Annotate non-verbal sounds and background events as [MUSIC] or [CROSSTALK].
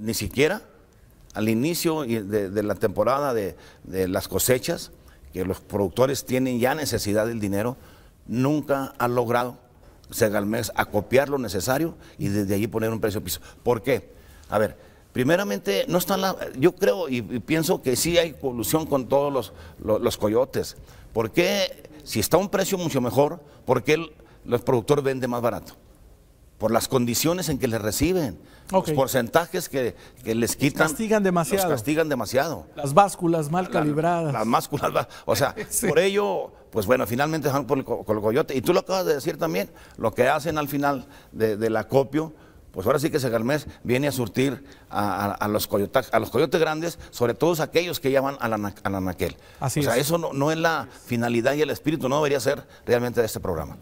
ni siquiera al inicio de, la temporada de, las cosechas, que los productores tienen ya necesidad del dinero, nunca ha logrado Segalmex acopiar lo necesario y desde allí poner un precio piso. ¿Por qué? A ver, primeramente, no están la, yo creo y, pienso que sí hay colusión con todos los, los, los coyotes. ¿Por qué, si está un precio mucho mejor, por qué el- los productores venden más barato? Por las condiciones en que les reciben, los porcentajes que, que les quitan. castigan demasiado. Los castigan demasiado. Las básculas mal La- calibradas. Las másculas, va- o sea, [LAUGHS] Sí. por ello, pues bueno, finalmente van por el, co- con el coyote. Y tú lo acabas de decir también, lo que hacen al final de- del acopio, pues ahora sí que Segalmés viene a surtir a, a- a los coyotas, a los coyotes grandes, sobre todo aquellos que llaman al, ana- al anaquel. Así o sea, es. eso no, no es la finalidad y el espíritu, no debería ser realmente de este programa.